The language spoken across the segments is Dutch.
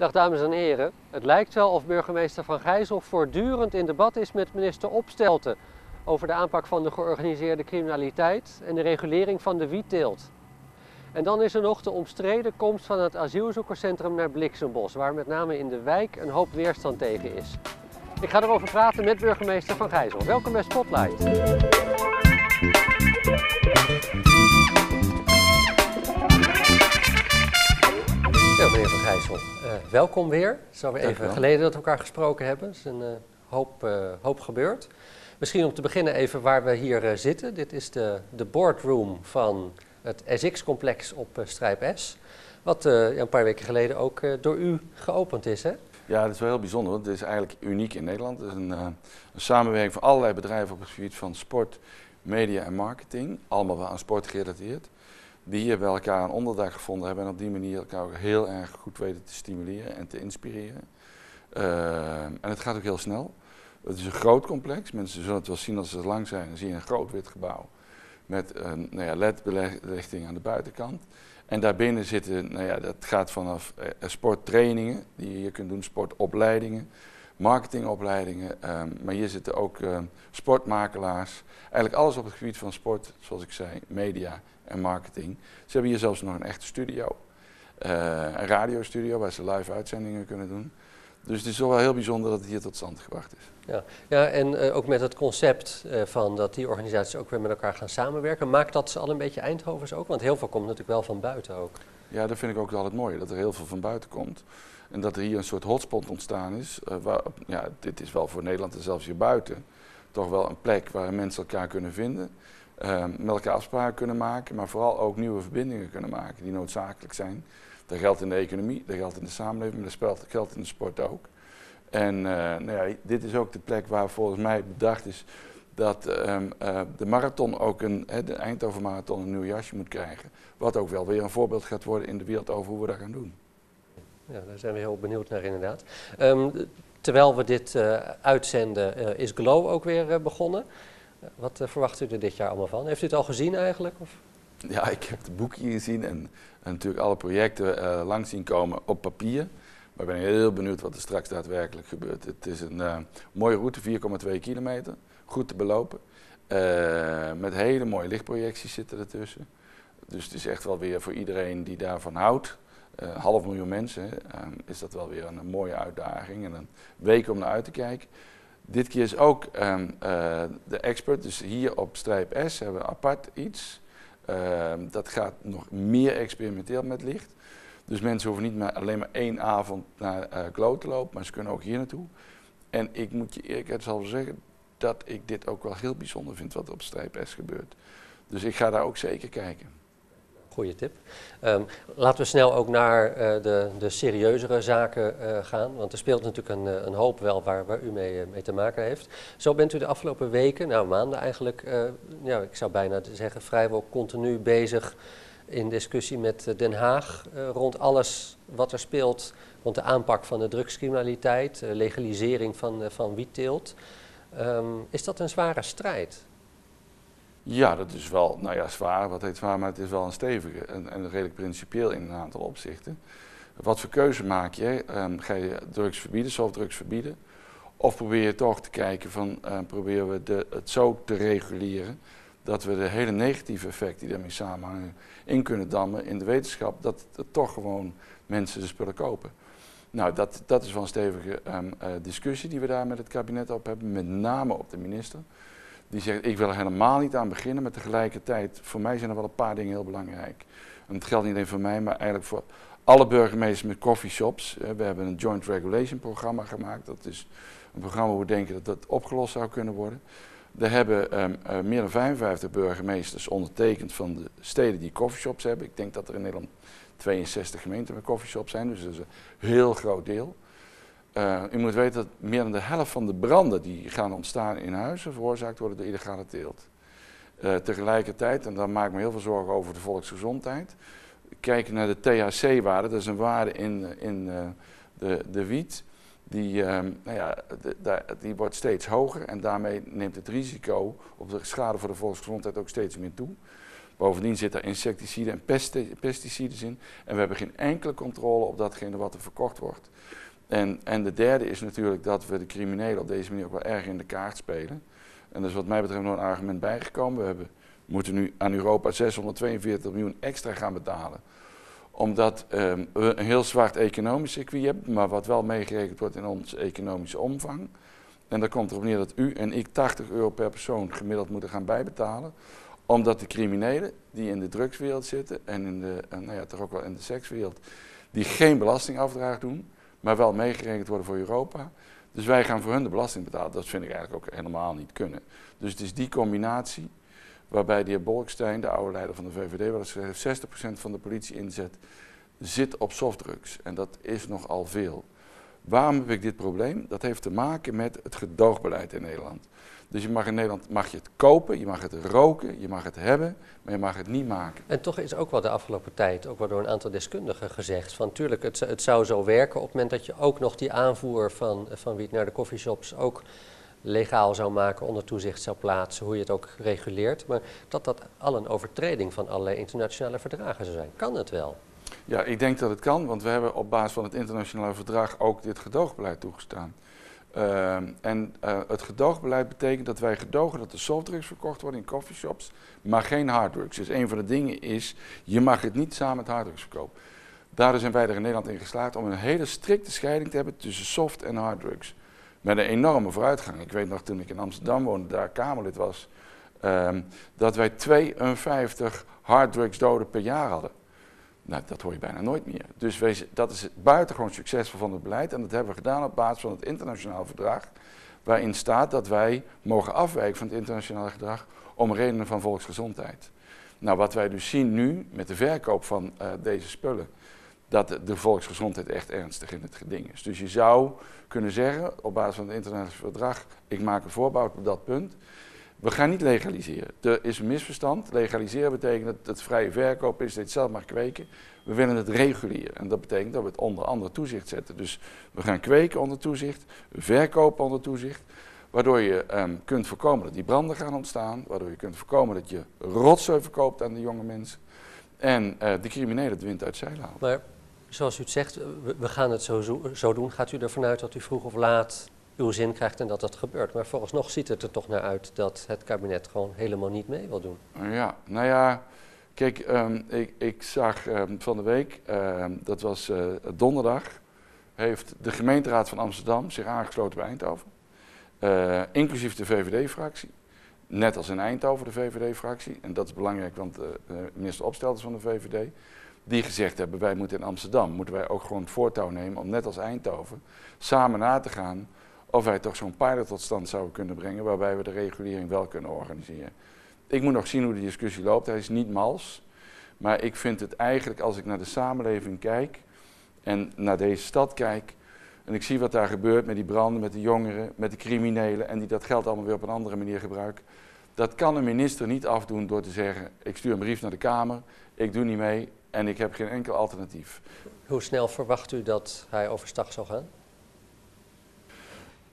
Dag dames en heren. Het lijkt wel of burgemeester Van Gijzel voortdurend in debat is met minister Opstelten over de aanpak van de georganiseerde criminaliteit en de regulering van de wietteelt. En dan is er nog de omstreden komst van het asielzoekerscentrum naar Bliksembos, waar met name in de wijk een hoop weerstand tegen is. Ik ga erover praten met burgemeester Van Gijzel. Welkom bij Spotlight. Gijzel, uh, welkom weer. Het is alweer even geleden dat we elkaar gesproken hebben. Er is een uh, hoop, uh, hoop gebeurd. Misschien om te beginnen even waar we hier zitten. Dit is de, de boardroom van het SX-complex op Strijp S. Wat een paar weken geleden ook door u geopend is, hè? Ja, dat is wel heel bijzonder, want het is eigenlijk uniek in Nederland. Het is een, een samenwerking van allerlei bedrijven op het gebied van sport, media en marketing. Allemaal wel aan sport gerelateerd die hier bij elkaar een onderdak gevonden hebben en op die manier elkaar ook heel erg goed weten te stimuleren en te inspireren. Uh, en het gaat ook heel snel. Het is een groot complex. Mensen zullen het wel zien als ze lang zijn. Dan zie je een groot wit gebouw met een nou ja, LED-belichting aan de buitenkant. En daarbinnen zitten, nou ja, dat gaat vanaf eh, sporttrainingen die je hier kunt doen, sportopleidingen, marketingopleidingen. Um, maar hier zitten ook uh, sportmakelaars. Eigenlijk alles op het gebied van sport, zoals ik zei, media en marketing. Ze hebben hier zelfs nog een echte studio. Uh, een radiostudio waar ze live uitzendingen kunnen doen. Dus het is wel heel bijzonder dat het hier tot stand gebracht is. Ja, ja en uh, ook met het concept uh, van dat die organisaties ook weer met elkaar gaan samenwerken. Maakt dat ze al een beetje Eindhovens ook? Want heel veel komt natuurlijk wel van buiten ook. Ja, dat vind ik ook altijd mooi, dat er heel veel van buiten komt. En dat er hier een soort hotspot ontstaan is. Uh, waar, ja, dit is wel voor Nederland en zelfs hier buiten toch wel een plek waar mensen elkaar kunnen vinden. Uh, met elkaar afspraken kunnen maken, maar vooral ook nieuwe verbindingen kunnen maken die noodzakelijk zijn. Dat geldt in de economie, dat geldt in de samenleving, maar dat geldt in de sport ook. En uh, nou ja, dit is ook de plek waar volgens mij bedacht is dat um, uh, de marathon ook een, he, de Eindhoven Marathon een nieuw jasje moet krijgen. Wat ook wel weer een voorbeeld gaat worden in de wereld over hoe we dat gaan doen. Ja, daar zijn we heel benieuwd naar inderdaad. Um, terwijl we dit uh, uitzenden is Glow ook weer begonnen. Wat verwacht u er dit jaar allemaal van? Heeft u het al gezien eigenlijk? Of? Ja, ik heb het boekje gezien en, en natuurlijk alle projecten langs zien komen op papier. Maar ik ben heel benieuwd wat er straks daadwerkelijk gebeurt. Het is een mooie route, 4,2 kilometer, goed te belopen. met hele mooie lichtprojecties zitten ertussen. Dus het is echt wel weer voor iedereen die daarvan houdt, half miljoen mensen, is dat wel weer een, mooie uitdaging en een week om naar uit te kijken. Dit keer is ook um, uh, de expert, dus hier op strijp S hebben we apart iets. Uh, dat gaat nog meer experimenteel met licht. Dus mensen hoeven niet maar alleen maar één avond naar uh, Glow te lopen, maar ze kunnen ook hier naartoe. En ik moet je eerlijk zal zeggen dat ik dit ook wel heel bijzonder vind wat er op strijp S gebeurt. Dus ik ga daar ook zeker kijken. Goeie tip. Um, laten we snel ook naar uh, de, de serieuzere zaken uh, gaan. Want er speelt natuurlijk een, een hoop wel waar, waar u mee, mee, te maken heeft. Zo bent u de afgelopen weken, nou maanden eigenlijk, ja, ik zou bijna zeggen vrijwel continu bezig in discussie met Den Haag rond alles wat er speelt rond de aanpak van de drugscriminaliteit, legalisering van, van wietteelt. Um, is dat een zware strijd? Ja, dat is wel, nou ja, zwaar, wat heet zwaar, maar het is wel een stevige en, en redelijk principieel in een aantal opzichten. Wat voor keuze maak je? Um, ga je drugs verbieden, softdrugs verbieden? Of probeer je toch te kijken van, uh, proberen we de, het zo te reguleren dat we de hele negatieve effecten die daarmee samenhangen in kunnen dammen in de wetenschap dat toch gewoon mensen de spullen kopen. Nou, dat, dat is wel een stevige um, uh, discussie die we daar met het kabinet op hebben, met name op de minister. Die zegt, ik wil er helemaal niet aan beginnen, maar tegelijkertijd, voor mij zijn er wel een paar dingen heel belangrijk. En dat geldt niet alleen voor mij, maar eigenlijk voor alle burgemeesters met coffeeshops. We hebben een joint regulation programma gemaakt. Dat is een programma waar we denken dat dat opgelost zou kunnen worden. Er hebben um, uh, meer dan 55 burgemeesters ondertekend van de steden die coffeeshops hebben. Ik denk dat er in Nederland 62 gemeenten met coffeeshops zijn, dus dat is een heel groot deel. Uh, u moet weten dat meer dan de helft van de branden die gaan ontstaan in huizen veroorzaakt worden door illegale teelt. Uh, tegelijkertijd, en daar maak ik me heel veel zorgen over de volksgezondheid, kijken naar de THC-waarde, dat is een waarde in, in uh, de, de wiet, die, nou ja, die wordt steeds hoger en daarmee neemt het risico op de schade voor de volksgezondheid ook steeds meer toe. Bovendien zitten er insecticiden en pesticiden in. En we hebben geen enkele controle op datgene wat er verkocht wordt. En, en de derde is natuurlijk dat we de criminelen op deze manier ook wel erg in de kaart spelen. En dat is wat mij betreft nog een argument bijgekomen. We hebben, moeten nu aan Europa 642 miljoen extra gaan betalen. Omdat um, we een heel zwart economisch circuit hebben, maar wat wel meegerekend wordt in onze economische omvang. En dan komt erop neer dat u en ik 80 euro per persoon gemiddeld moeten gaan bijbetalen. Omdat de criminelen die in de drugswereld zitten en, in de, en nou ja, toch ook wel in de sekswereld, die geen belastingafdraag doen, maar wel meegerekend worden voor Europa. Dus wij gaan voor hun de belasting betalen. Dat vind ik eigenlijk ook helemaal niet kunnen. Dus het is die combinatie waarbij de heer Bolkestein, de oude leider van de VVD, wat gezegd 60% van de politie inzet, zit op softdrugs. En dat is nogal veel. Waarom heb ik dit probleem? Dat heeft te maken met het gedoogbeleid in Nederland. Dus je mag in Nederland mag je het kopen, je mag het roken, je mag het hebben, maar je mag het niet maken. En toch is ook wel de afgelopen tijd, ook wel door een aantal deskundigen gezegd, van tuurlijk, het, het zou zo werken op het moment dat je ook nog die aanvoer van, van wiet naar de coffeeshops ook legaal zou maken, onder toezicht zou plaatsen, hoe je het ook reguleert. Maar dat dat al een overtreding van allerlei internationale verdragen zou zijn. Kan het wel? Ja, ik denk dat het kan, want we hebben op basis van het internationale verdrag ook dit gedoogbeleid toegestaan. Ehm, en uh, het gedoogbeleid betekent dat wij gedogen dat de softdrugs verkocht worden in coffeeshops, maar geen harddrugs. Dus een van de dingen is, je mag het niet samen met harddrugs verkopen. Daardoor zijn wij er in Nederland in geslaagd om een hele strikte scheiding te hebben tussen soft en harddrugs. Met een enorme vooruitgang. Ik weet nog toen ik in Amsterdam woonde, daar Kamerlid was, um, dat wij 52 harddrugs doden per jaar hadden. Nou, dat hoor je bijna nooit meer. Dus dat is buitengewoon succesvol van het beleid. En dat hebben we gedaan op basis van het internationaal verdrag. Waarin staat dat wij mogen afwijken van het internationale gedrag om redenen van volksgezondheid. Nou, wat wij dus zien nu met de verkoop van uh, deze spullen, dat de, de, volksgezondheid echt ernstig in het geding is. Dus je zou kunnen zeggen, op basis van het internationale verdrag, ik maak een voorbouw op dat punt. We gaan niet legaliseren. Er is een misverstand. Legaliseren betekent dat het vrije verkoop is, dat zelf mag kweken. We willen het reguleren. En dat betekent dat we het onder andere toezicht zetten. Dus we gaan kweken onder toezicht, verkopen onder toezicht. Waardoor je um, kunt voorkomen dat die branden gaan ontstaan. Waardoor je kunt voorkomen dat je rotzooi verkoopt aan de jonge mensen. En uh, de criminelen de wind uit zeil halen. Maar zoals u het zegt, we, we gaan het zo, zo doen. Gaat u ervan uit dat u vroeg of laat uw zin krijgt en dat dat gebeurt. Maar nog ziet het er toch naar uit dat het kabinet gewoon helemaal niet mee wil doen. Ja, nou ja, kijk, um, ik, ik, zag um, van de week, um, dat was uh, donderdag, heeft de gemeenteraad van Amsterdam zich aangesloten bij Eindhoven. Uh, inclusief de VVD-fractie. Net als in Eindhoven de VVD-fractie. En dat is belangrijk, want de minister Opstelters van de VVD die gezegd hebben, wij moeten in Amsterdam, moeten wij ook gewoon het voortouw nemen om net als Eindhoven samen na te gaan of wij toch zo'n pilot tot stand zouden kunnen brengen waarbij we de regulering wel kunnen organiseren. Ik moet nog zien hoe die discussie loopt. Hij is niet mals. Maar ik vind het eigenlijk, als ik naar de samenleving kijk en naar deze stad kijk, en ik zie wat daar gebeurt met die branden, met de jongeren, met de criminelen en die dat geld allemaal weer op een andere manier gebruiken. Dat kan een minister niet afdoen door te zeggen, ik stuur een brief naar de Kamer, ik doe niet mee en ik heb geen enkel alternatief. Hoe snel verwacht u dat hij overstag zal gaan?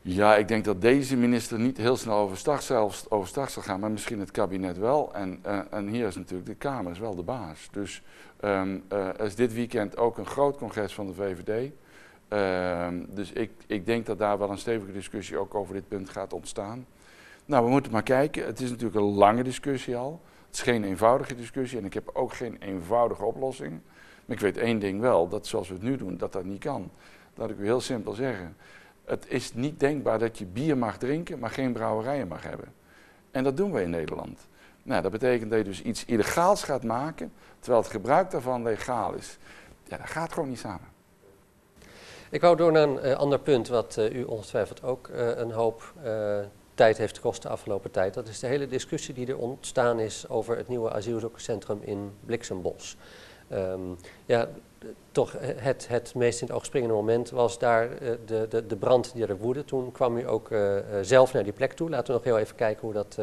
Ja, ik denk dat deze minister niet heel snel overstag, zelfs overstag zal gaan, maar misschien het kabinet wel. En, uh, en hier is natuurlijk de Kamer is wel de baas. Dus um, uh, er is dit weekend ook een groot congres van de VVD. Uh, dus ik, ik denk dat daar wel een stevige discussie ook over dit punt gaat ontstaan. Nou, we moeten maar kijken. Het is natuurlijk een lange discussie al. Het is geen eenvoudige discussie en ik heb ook geen eenvoudige oplossing. Maar ik weet één ding wel, dat zoals we het nu doen, dat dat niet kan. Laat ik u heel simpel zeggen. Het is niet denkbaar dat je bier mag drinken, maar geen brouwerijen mag hebben. En dat doen we in Nederland. Nou, dat betekent dat je dus iets illegaals gaat maken, terwijl het gebruik daarvan legaal is. Ja, dat gaat gewoon niet samen. Ik wou door naar een uh, ander punt, wat uh, u ongetwijfeld ook uh, een hoop tijd heeft gekost de afgelopen tijd. Dat is de hele discussie die er ontstaan is over het nieuwe asielzoekerscentrum in Bliksembos. Um, ja, toch het, het meest in het oog springende moment was daar uh, de, de, de brand die er woedde. Toen kwam u ook uh, zelf naar die plek toe. Laten we nog heel even kijken hoe dat,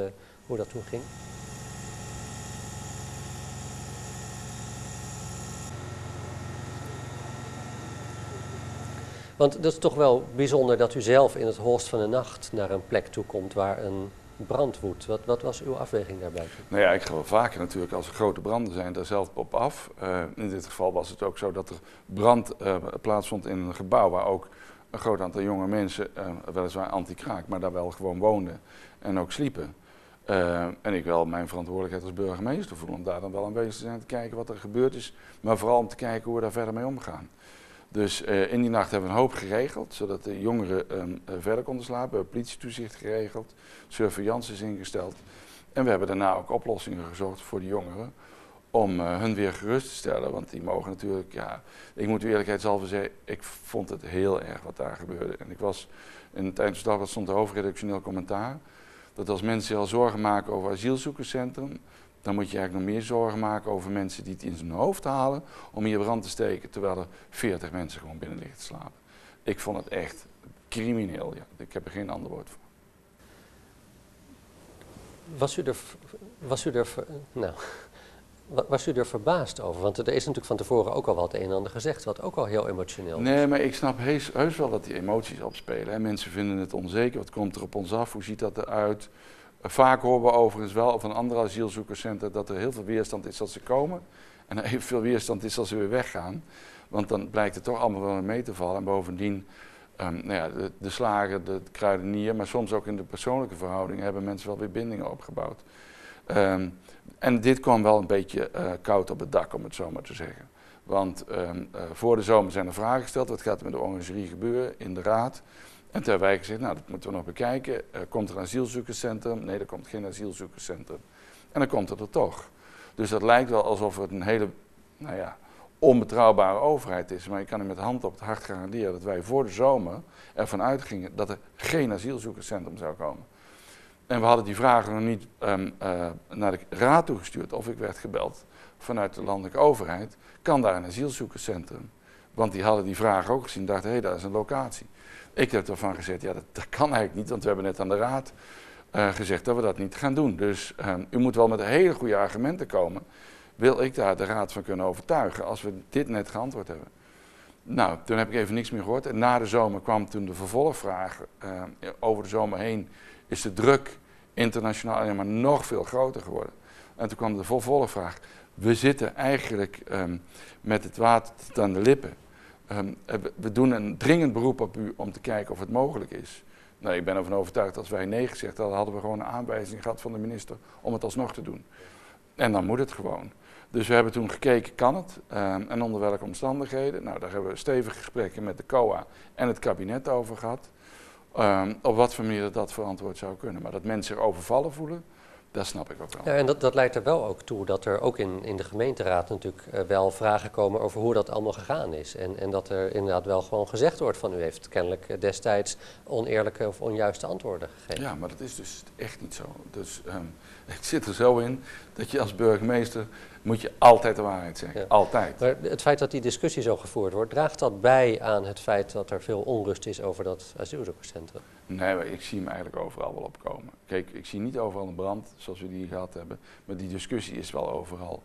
hoe dat toen ging. Want dat is toch wel bijzonder dat u zelf in het holst van de nacht naar een plek toe komt waar een brand woedt. Wat, wat, was uw afweging daarbij? Nou ja, ik ga wel vaker natuurlijk als er grote branden zijn daar zelf op af. Uh, in dit geval was het ook zo dat er brand uh, plaatsvond in een gebouw waar ook een groot aantal jonge mensen, uh, weliswaar anti-kraak, maar daar wel gewoon woonden en ook sliepen. en ik wel mijn verantwoordelijkheid als burgemeester voel om daar dan wel aanwezig te zijn te kijken wat er gebeurd is, maar vooral om te kijken hoe we daar verder mee omgaan. Dus uh, in die nacht hebben we een hoop geregeld, zodat de jongeren um, verder konden slapen. We hebben politietoezicht geregeld, surveillance is ingesteld. En we hebben daarna ook oplossingen gezocht voor de jongeren om uh, hun weer gerust te stellen. Want die mogen natuurlijk, ja, ik moet u eerlijkheidshalve zeggen, ik vond het heel erg wat daar gebeurde. En ik was, in het dag stond de hoofdredactioneel commentaar, dat als mensen al zorgen maken over asielzoekerscentrum, dan moet je eigenlijk nog meer zorgen maken over mensen die het in zijn hoofd halen om hier brand te steken, terwijl er 40 mensen gewoon binnen liggen te slapen. Ik vond het echt crimineel, ja. Ik heb er geen ander woord voor. Was u er, was u er, nou, was u er verbaasd over? Want er is natuurlijk van tevoren ook al wat een en ander gezegd, wat ook al heel emotioneel is. Nee, maar ik snap heus, heus wel dat die emoties opspelen. Hè. Mensen vinden het onzeker, wat komt er op ons af, hoe ziet dat eruit? Vaak horen we overigens wel van andere asielzoekerscentra dat er heel veel weerstand is als ze komen. En er evenveel weerstand is als ze weer weggaan. Want dan blijkt het toch allemaal wel mee te vallen. En bovendien, um, nou ja, de, de, slager, de kruidenier, maar soms ook in de persoonlijke verhoudingen hebben mensen wel weer bindingen opgebouwd. Um, en dit kwam wel een beetje uh, koud op het dak, om het zo maar te zeggen. Want um, uh, voor de zomer zijn er vragen gesteld. Wat gaat er met de orangerie gebeuren in de raad? En toen hebben wij gezegd, nou dat moeten we nog bekijken. Komt er een asielzoekerscentrum? Nee, er komt geen asielzoekerscentrum. En dan komt het er toch. Dus dat lijkt wel alsof het een hele, nou ja, onbetrouwbare overheid is. Maar ik kan u met hand op het hart garanderen dat wij voor de zomer ervan uitgingen dat er geen asielzoekerscentrum zou komen. En we hadden die vragen nog niet um, uh, naar de raad toegestuurd of ik werd gebeld vanuit de landelijke overheid. Kan daar een asielzoekerscentrum? Want die hadden die vragen ook gezien dachten, hé, hey, daar is een locatie. Ik heb ervan gezegd, ja, dat, kan eigenlijk niet, want we hebben net aan de raad uh, gezegd dat we dat niet gaan doen. Dus uh, u moet wel met hele goede argumenten komen. Wil ik daar de raad van kunnen overtuigen als we dit net geantwoord hebben? Nou, toen heb ik even niks meer gehoord. En na de zomer kwam toen de vervolgvraag. Uh, over de zomer heen is de druk internationaal alleen maar nog veel groter geworden. En toen kwam de vervolgvraag. We zitten eigenlijk um, met het water aan de lippen. Um, we doen een dringend beroep op u om te kijken of het mogelijk is. Nou, ik ben ervan overtuigd dat als wij nee gezegd hadden, hadden we gewoon een aanwijzing gehad van de minister om het alsnog te doen. En dan moet het gewoon. Dus we hebben toen gekeken, kan het? Um, en onder welke omstandigheden? Nou, daar hebben we stevige gesprekken met de COA en het kabinet over gehad. Um, op wat voor manier dat verantwoord zou kunnen. Maar dat mensen zich overvallen voelen, dat snap ik ook wel. Ja, en dat, dat leidt er wel ook toe dat er ook in, in de gemeenteraad natuurlijk uh, wel vragen komen over hoe dat allemaal gegaan is. En, en dat er inderdaad wel gewoon gezegd wordt van u heeft kennelijk destijds oneerlijke of onjuiste antwoorden gegeven. Ja, maar dat is dus echt niet zo. Dus um, ik zit er zo in dat je als burgemeester moet je altijd de waarheid zeggen. Ja. Altijd. Maar het feit dat die discussie zo gevoerd wordt, draagt dat bij aan het feit dat er veel onrust is over dat asielzoekerscentrum? Nee, maar ik zie hem eigenlijk overal wel opkomen. Kijk, ik zie niet overal een brand zoals we die gehad hebben, maar die discussie is wel overal.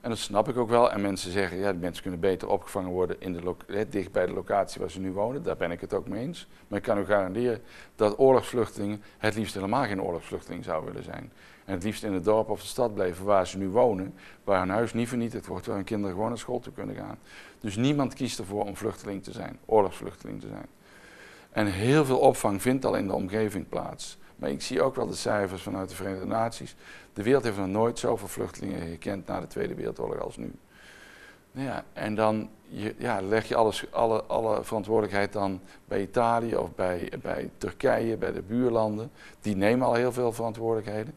En dat snap ik ook wel. En mensen zeggen, ja, die mensen kunnen beter opgevangen worden in de dicht bij de locatie waar ze nu wonen. Daar ben ik het ook mee eens. Maar ik kan u garanderen dat oorlogsvluchtelingen het liefst helemaal geen oorlogsvluchteling zouden willen zijn. En het liefst in het dorp of de stad blijven waar ze nu wonen, waar hun huis niet vernietigd wordt, waar hun kinderen gewoon naar school toe kunnen gaan. Dus niemand kiest ervoor om vluchteling te zijn, oorlogsvluchteling te zijn. En heel veel opvang vindt al in de omgeving plaats. Maar ik zie ook wel de cijfers vanuit de Verenigde Naties. De wereld heeft nog nooit zoveel vluchtelingen gekend na de Tweede Wereldoorlog als nu. Nou ja, en dan je, ja, leg je alles, alle, alle verantwoordelijkheid dan bij Italië of bij, bij Turkije, bij de buurlanden. Die nemen al heel veel verantwoordelijkheden.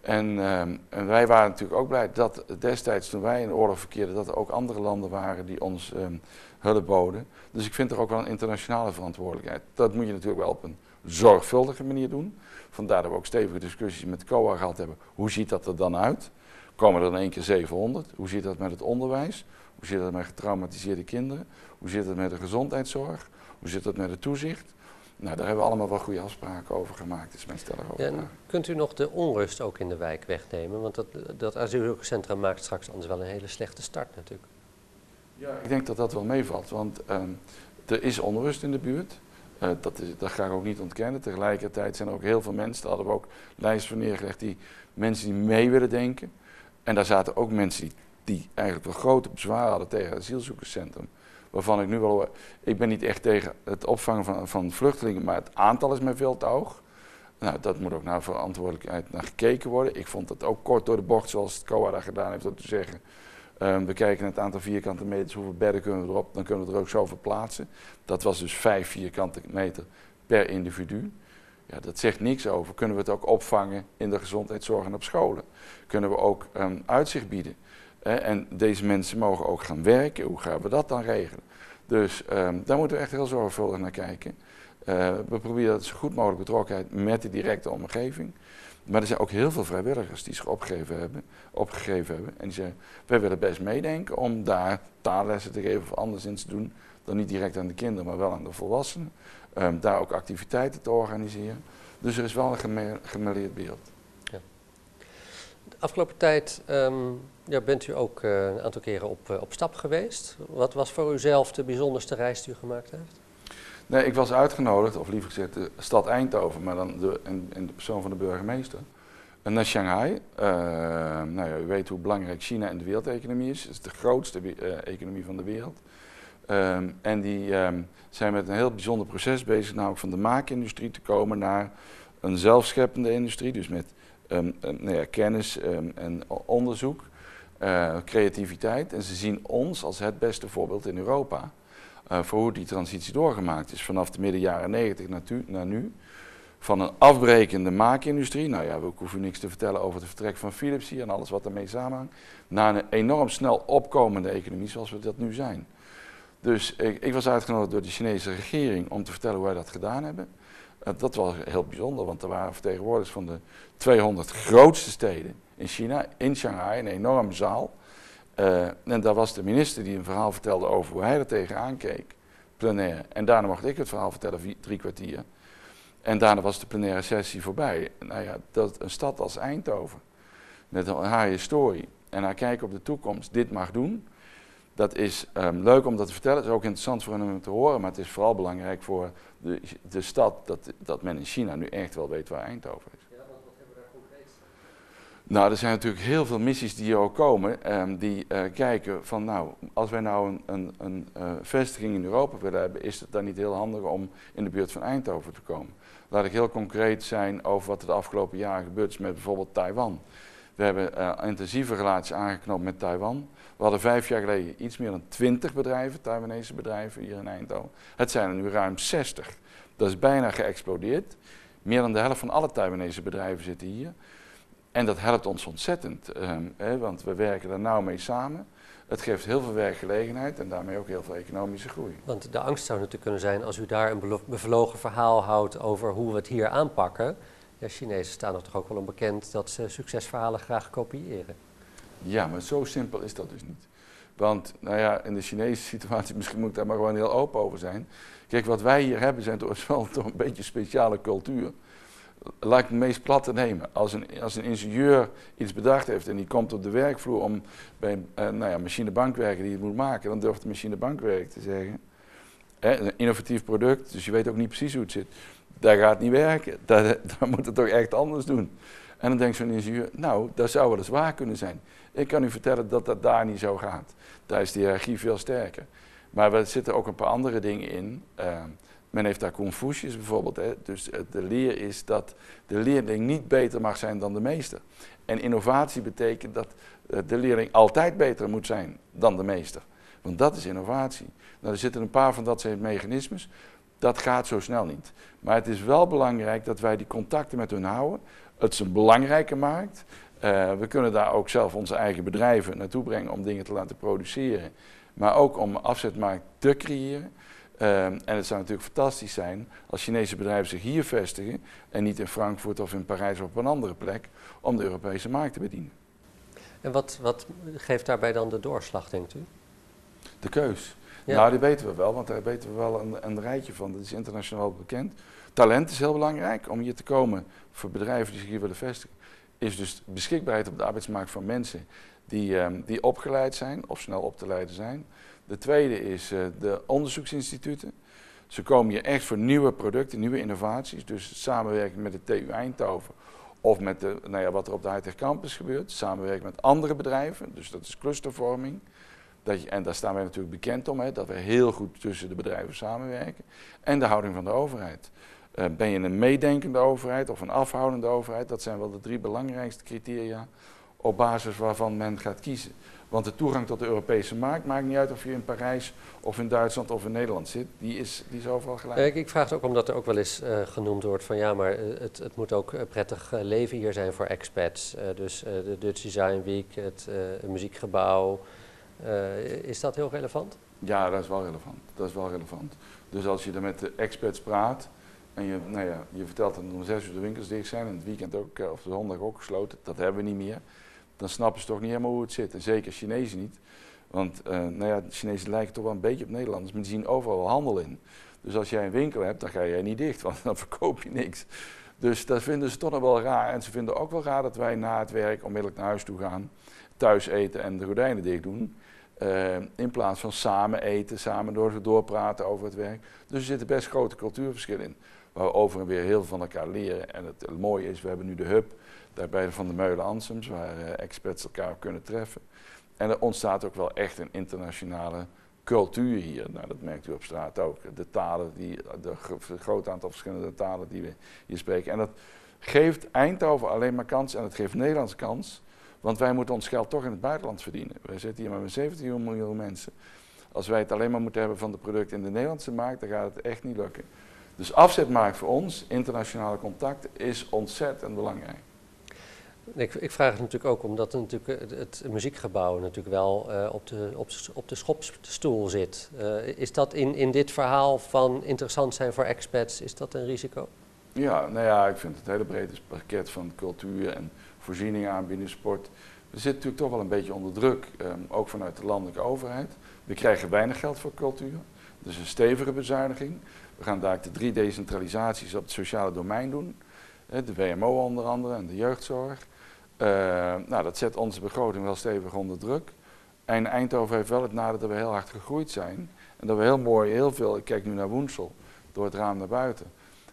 En, um, en, wij waren natuurlijk ook blij dat destijds toen wij in de oorlog verkeerden, dat er ook andere landen waren die ons um, hulp boden. Dus ik vind er ook wel een internationale verantwoordelijkheid. Dat moet je natuurlijk wel op een zorgvuldige manier doen. Vandaar dat we ook stevige discussies met COA gehad hebben. Hoe ziet dat er dan uit? Komen er in één keer 700? Hoe zit dat met het onderwijs? Hoe zit dat met getraumatiseerde kinderen? Hoe zit het met de gezondheidszorg? Hoe zit dat met het toezicht? Nou, daar hebben we allemaal wel goede afspraken over gemaakt, is mijn stellig over. Ja, kunt u nog de onrust ook in de wijk wegnemen? Want dat, dat asielzoekerscentrum maakt straks anders wel een hele slechte start natuurlijk. Ja, ik denk dat dat wel meevalt, want um, er is onrust in de buurt. Uh, dat, is, dat ga ik ook niet ontkennen. Tegelijkertijd zijn er ook heel veel mensen, daar hadden we ook lijsten van neergelegd, die mensen die mee willen denken. En daar zaten ook mensen die, die eigenlijk wel grote bezwaren hadden tegen het asielzoekerscentrum. Waarvan ik nu wel, ik ben niet echt tegen het opvangen van, van vluchtelingen, maar het aantal is mij veel te hoog. Nou, dat moet ook naar verantwoordelijkheid naar gekeken worden. Ik vond het ook kort door de bocht, zoals het COA daar gedaan heeft, om te zeggen. Um, we kijken het aantal vierkante meters, hoeveel bedden kunnen we erop, dan kunnen we er ook zoveel plaatsen. Dat was dus vijf vierkante meter per individu. Ja, dat zegt niks over. Kunnen we het ook opvangen in de gezondheidszorg en op scholen? Kunnen we ook um, uitzicht bieden? En deze mensen mogen ook gaan werken. Hoe gaan we dat dan regelen? Dus um, daar moeten we echt heel zorgvuldig naar kijken. Uh, we proberen dat zo goed mogelijk betrokkenheid met de directe omgeving. Maar er zijn ook heel veel vrijwilligers die zich opgegeven hebben, opgegeven hebben. En die zeggen, wij willen best meedenken om daar taallessen te geven of anders in te doen. Dan niet direct aan de kinderen, maar wel aan de volwassenen. Um, daar ook activiteiten te organiseren. Dus er is wel een gemêleerd beeld. Afgelopen tijd um, ja, bent u ook uh, een aantal keren op, uh, op stap geweest. Wat was voor u zelf de bijzonderste reis die u gemaakt heeft? Nee, ik was uitgenodigd, of liever gezegd de stad Eindhoven, maar dan de, in, de persoon van de burgemeester, naar Shanghai. Uh, nou ja, u weet hoe belangrijk China in de wereldeconomie is. Het is de grootste economie van de wereld. Um, en die um, zijn met een heel bijzonder proces bezig, namelijk van de maakindustrie te komen naar een zelfscheppende industrie, dus met um, nou ja, kennis en onderzoek, uh, creativiteit. En ze zien ons als het beste voorbeeld in Europa uh, voor hoe die transitie doorgemaakt is. Vanaf de midden jaren 90 naar, nu. Van een afbrekende maakindustrie, nou ja, ik hoef u niks te vertellen over het vertrek van Philips hier en alles wat ermee samenhangt, naar een enorm snel opkomende economie zoals we dat nu zijn. Dus ik, ik was uitgenodigd door de Chinese regering om te vertellen hoe wij dat gedaan hebben. Dat was heel bijzonder, want er waren vertegenwoordigers van de 200 grootste steden in China, in Shanghai, een enorme zaal. Uh, en daar was de minister die een verhaal vertelde over hoe hij er tegenaan keek, plenair. En daarna mocht ik het verhaal vertellen, drie kwartier. En daarna was de plenaire sessie voorbij. Nou ja, dat een stad als Eindhoven, met haar historie en haar kijk op de toekomst, dit mag doen. Dat is um, leuk om dat te vertellen. Het is ook interessant voor hen om te horen, maar het is vooral belangrijk voor de, de stad dat, dat men in China nu echt wel weet waar Eindhoven is. Nou, er zijn natuurlijk heel veel missies die hier ook komen, um, die uh, kijken van nou, als wij nou een, een, een uh, vestiging in Europa willen hebben, is het dan niet heel handig om in de buurt van Eindhoven te komen. Laat ik heel concreet zijn over wat er de afgelopen jaren gebeurd is met bijvoorbeeld Taiwan. We hebben uh, intensieve relaties aangeknoopt met Taiwan. We hadden vijf jaar geleden iets meer dan twintig bedrijven, Taiwanese bedrijven hier in Eindhoven. Het zijn er nu ruim 60. Dat is bijna geëxplodeerd. Meer dan de helft van alle Taiwanese bedrijven zitten hier. En dat helpt ons ontzettend, hè, want we werken daar nauw mee samen. Het geeft heel veel werkgelegenheid en daarmee ook heel veel economische groei. Want de angst zou natuurlijk kunnen zijn als u daar een bevlogen verhaal houdt over hoe we het hier aanpakken. Ja, Chinezen staan er toch ook wel onbekend dat ze succesverhalen graag kopiëren. Ja, maar zo simpel is dat dus niet. Want nou ja, in de Chinese situatie, misschien moet ik daar maar gewoon heel open over zijn. Kijk, wat wij hier hebben zijn toch wel toch een beetje speciale cultuur laat ik het meest platte nemen. Als een, als een ingenieur iets bedacht heeft en die komt op de werkvloer om bij een uh, nou ja, machinebankwerker die het moet maken, dan durft de machinebankwerker te zeggen. Hè, een innovatief product, dus je weet ook niet precies hoe het zit. Dat gaat niet werken, dat, dat moet het toch echt anders doen. En dan denkt zo'n ingenieur, nou, dat zou wel eens waar kunnen zijn. Ik kan u vertellen dat dat daar niet zo gaat. Daar is de hiërarchie veel sterker. Maar er zitten ook een paar andere dingen in. Uh, men heeft daar Confucius bijvoorbeeld. Hè. Dus eh, de leer is dat de leerling niet beter mag zijn dan de meester. En innovatie betekent dat eh, de leerling altijd beter moet zijn dan de meester. Want dat is innovatie. Nou, er zitten een paar van dat soort mechanismes. Dat gaat zo snel niet. Maar het is wel belangrijk dat wij die contacten met hun houden. Het is een belangrijke markt. Uh, we kunnen daar ook zelf onze eigen bedrijven naartoe brengen om dingen te laten produceren. Maar ook om afzetmarkt te creëren. Um, en het zou natuurlijk fantastisch zijn als Chinese bedrijven zich hier vestigen en niet in Frankfurt of in Parijs of op een andere plek om de Europese markt te bedienen. En wat, wat geeft daarbij dan de doorslag, denkt u? De keus. Ja. Nou, die weten we wel, want daar weten we wel een, een rijtje van. Dat is internationaal bekend. Talent is heel belangrijk om hier te komen voor bedrijven die zich hier willen vestigen. Is dus beschikbaarheid op de arbeidsmarkt van mensen die, um, die opgeleid zijn of snel op te leiden zijn. De tweede is uh, de onderzoeksinstituten. Ze komen hier echt voor nieuwe producten, nieuwe innovaties. Dus samenwerking met de TU Eindhoven of met de, nou ja, wat er op de Hightech Campus gebeurt. Samenwerking met andere bedrijven, dus dat is clustervorming. Dat en daar staan wij natuurlijk bekend om, hè, dat we heel goed tussen de bedrijven samenwerken. En de houding van de overheid. Uh, ben je een meedenkende overheid of een afhoudende overheid? Dat zijn wel de drie belangrijkste criteria op basis waarvan men gaat kiezen. Want de toegang tot de Europese markt maakt niet uit of je in Parijs of in Duitsland of in Nederland zit. Die is, die is overal gelijk. Ik vraag het ook omdat er ook wel eens uh, genoemd wordt van ja, maar het, het, moet ook prettig leven hier zijn voor expats. dus de Dutch Design Week, het muziekgebouw. Is dat heel relevant? Ja, dat is wel relevant. Dat is wel relevant. Dus als je er met de expats praat en je, nou ja, je vertelt dat om zes uur de winkels dicht zijn en het weekend ook, of de zondag ook gesloten, dat hebben we niet meer dan snappen ze toch niet helemaal hoe het zit. En zeker Chinezen niet. Want uh, nou ja, de Chinezen lijken toch wel een beetje op Nederlanders, maar die zien overal wel handel in. Dus als jij een winkel hebt, dan ga jij niet dicht, want dan verkoop je niks. Dus dat vinden ze toch nog wel raar. En ze vinden ook wel raar dat wij na het werk onmiddellijk naar huis toe gaan, thuis eten en de gordijnen dicht doen. Uh, in plaats van samen eten, samen door, doorpraten over het werk. Dus er zitten best grote cultuurverschillen in. Waar we over en weer heel veel van elkaar leren. En het, mooie is, we hebben nu de hub daarbij Van de Meulen Ansems, waar uh, experts elkaar kunnen treffen. En er ontstaat ook wel echt een internationale cultuur hier. Nou, dat merkt u op straat ook. De talen, die, de groot aantal verschillende talen die we hier spreken. En dat geeft Eindhoven alleen maar kans en het geeft Nederlands kans. Want wij moeten ons geld toch in het buitenland verdienen. Wij zitten hier met 17 miljoen mensen. Als wij het alleen maar moeten hebben van de producten in de Nederlandse markt, dan gaat het echt niet lukken. Dus afzetmarkt voor ons, internationale contact, is ontzettend belangrijk. Ik, ik, vraag het natuurlijk ook omdat natuurlijk het, het muziekgebouw natuurlijk wel uh, op, de, op, op de schopstoel zit. Uh, is dat in, in dit verhaal van interessant zijn voor expats, is dat een risico? Ja, nou ja, ik vind het hele brede pakket van cultuur en voorzieningen aanbieden, sport. We zitten natuurlijk toch wel een beetje onder druk, um, ook vanuit de landelijke overheid. We krijgen weinig geld voor cultuur, dus een stevige bezuiniging. We gaan daar de drie decentralisaties op het sociale domein doen. De WMO onder andere en de jeugdzorg. Uh, nou, dat zet onze begroting wel stevig onder druk. En Eindhoven heeft wel het nadeel dat we heel hard gegroeid zijn. En dat we heel mooi, heel veel, ik kijk nu naar Woensel, door het raam naar buiten.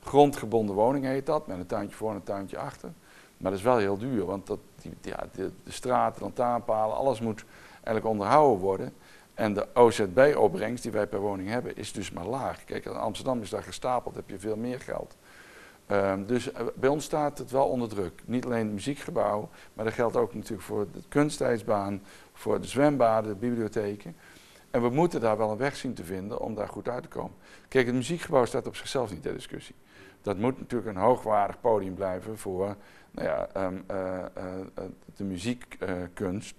Grondgebonden woning heet dat, met een tuintje voor en een tuintje achter. Maar dat is wel heel duur, want dat, die, ja, de, de straten, lantaarnpalen, alles moet eigenlijk onderhouden worden. En de OZB-opbrengst die wij per woning hebben, is dus maar laag. Kijk, in Amsterdam is daar gestapeld, heb je veel meer geld. Um, dus uh, bij ons staat het wel onder druk. Niet alleen het muziekgebouw, maar dat geldt ook natuurlijk voor de kunstijsbaan, voor de zwembaden, de bibliotheken. En we moeten daar wel een weg zien te vinden om daar goed uit te komen. Kijk, het muziekgebouw staat op zichzelf niet ter discussie. Dat moet natuurlijk een hoogwaardig podium blijven voor nou ja, um, uh, uh, de muziekkunst.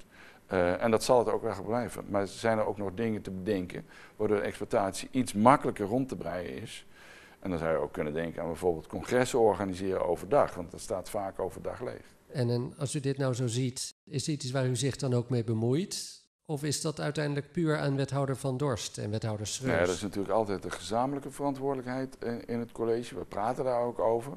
en dat zal het ook wel blijven. Maar zijn er ook nog dingen te bedenken waardoor de exploitatie iets makkelijker rond te breien is. En dan zou je ook kunnen denken aan bijvoorbeeld congressen organiseren overdag, want dat staat vaak overdag leeg. En, en als u dit nou zo ziet, is dit iets waar u zich dan ook mee bemoeit? Of is dat uiteindelijk puur aan wethouder Van Dorst en wethouder Schreus? Ja, dat is natuurlijk altijd de gezamenlijke verantwoordelijkheid in, in, het college. We praten daar ook over.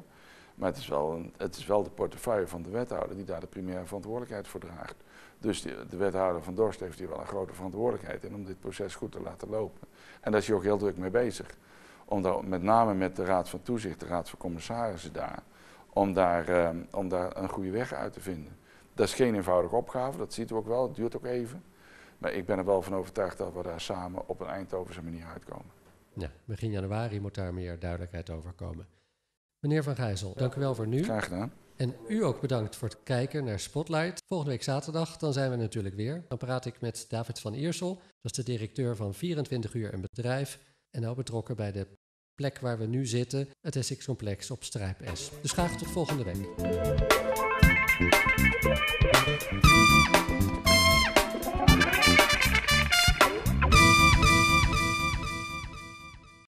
Maar het is, wel het is wel de portefeuille van de wethouder die daar de primaire verantwoordelijkheid voor draagt. Dus de, de wethouder Van Dorst heeft hier wel een grote verantwoordelijkheid in om dit proces goed te laten lopen. En daar is hij ook heel druk mee bezig om met name met de Raad van Toezicht, de Raad van Commissarissen daar, om daar, uh, om daar een goede weg uit te vinden. Dat is geen eenvoudige opgave, dat ziet u ook wel, het duurt ook even. Maar ik ben er wel van overtuigd dat we daar samen op een Eindhovense manier uitkomen. Ja, begin januari moet daar meer duidelijkheid over komen. Meneer Van Gijzel, dank u wel voor nu. Graag gedaan. En u ook bedankt voor het kijken naar Spotlight. Volgende week zaterdag, dan zijn we natuurlijk weer. Dan praat ik met David van Iersel, dat is de directeur van 24 uur een bedrijf en nou betrokken bij de plek waar we nu zitten, het SX-complex op Strijp S. Dus graag tot volgende week.